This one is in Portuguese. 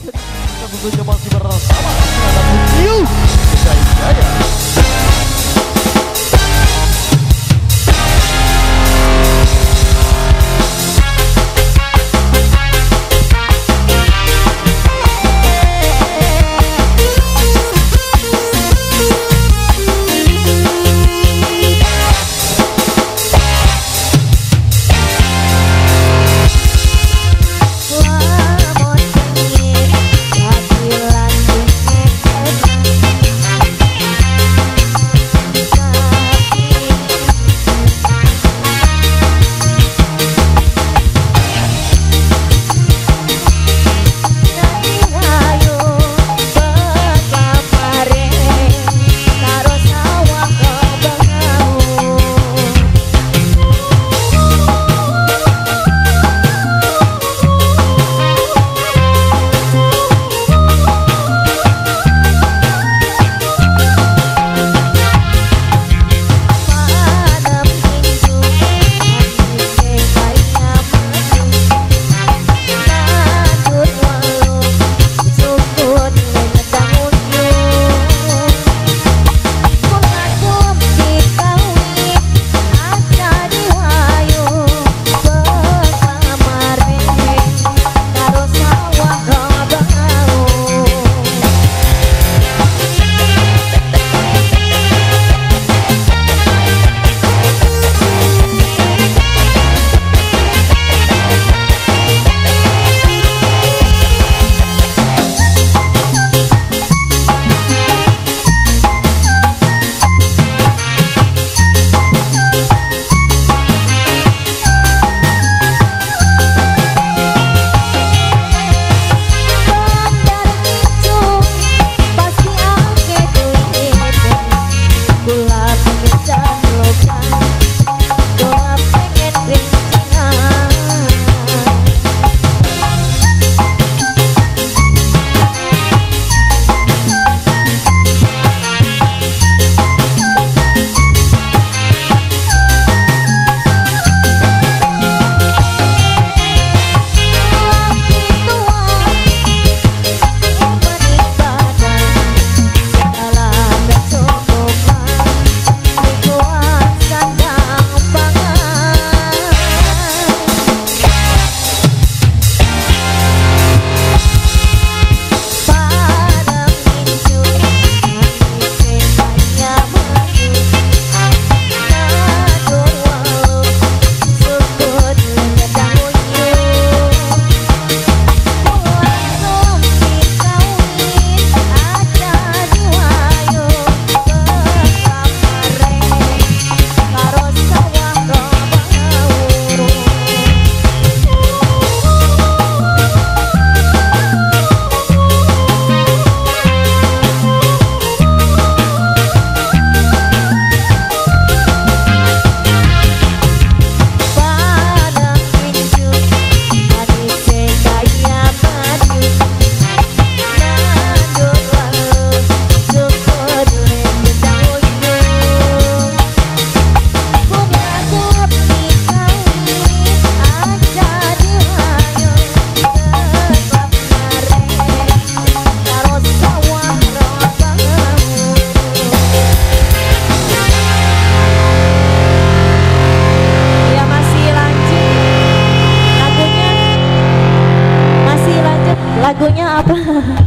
kita tentunya masih bersama dengan New Jaya Mm-hmm.